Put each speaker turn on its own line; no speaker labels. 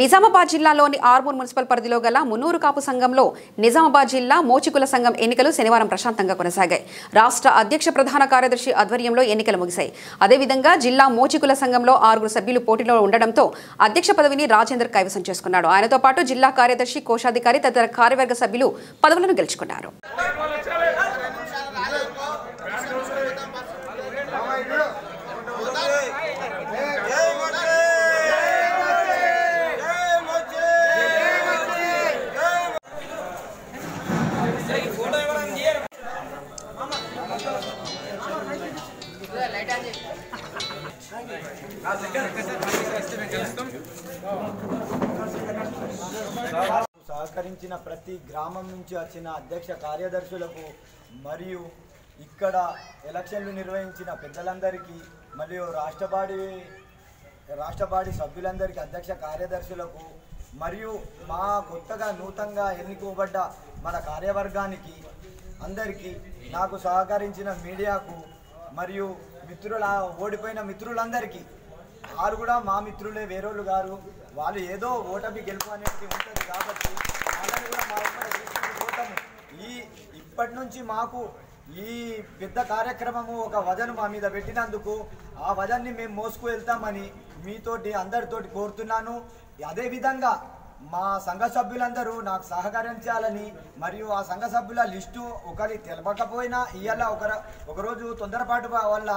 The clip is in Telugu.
నిజామాబాద్ జిల్లాలోని ఆర్మూర్ మున్సిపల్ పరిధిలో గల మున్నూరు కాపు సంఘంలో నిజామాబాద్ జిల్లా మోచికుల సంఘం ఎన్నికలు శనివారం ప్రశాంతంగా కొనసాగాయి. రాష్ట్ర అధ్యక్ష ప్రధాన కార్యదర్శి ఆధ్వర్యంలో ఎన్నికలు ముగిశాయి. అదేవిధంగా జిల్లా మోచికుల సంఘంలో ఆరుగురు సభ్యులు పోటీలో ఉండడంతో అధ్యక్ష పదవిని రాజేందర్ కైవసం చేసుకున్నాడు. ఆయనతో పాటు జిల్లా కార్యదర్శి కోశాధికారి తదితర కార్యవర్గ సభ్యులు పదవులను గెలుచుకున్నారు.
సహకరించిన ప్రతి గ్రామం నుంచి వచ్చిన అధ్యక్ష కార్యదర్శులకు మరియు ఇక్కడ ఎలక్షన్లు నిర్వహించిన పెద్దలందరికీ మరియు రాష్ట్రపాడి రాష్ట్రపాడి సభ్యులందరికీ అధ్యక్ష కార్యదర్శులకు మరియు మా కొత్తగా నూతనంగా ఎన్నుకోబడ్డ మన కార్యవర్గానికి అందరికీ నాకు సహకరించిన మీడియాకు మరియు మిత్రుల ఓడిపోయిన మిత్రులందరికీ వారు కూడా మా మిత్రులే వేరేళ్ళు గారు వాళ్ళు ఏదో ఓటమి గెలుపు అనేది ఉంటుంది కాబట్టి వాళ్ళని కూడా మా వెంబడి ఈ ఇప్పటి నుంచి మాకు ఈ పెద్ద కార్యక్రమము ఒక వజను మా మీద పెట్టినందుకు ఆ వజన్ని మేము మోసుకు వెళ్తామని మీతోటి అందరితోటి కోరుతున్నాను. అదేవిధంగా మా సంఘ సభ్యులందరూ నాకు సహకరించాలని మరియు ఆ సంఘ సభ్యుల లిస్టు ఒకరి తెలపకపోయినా ఇవాళ ఒకరు ఒకరోజు తొందరపాటు వల్ల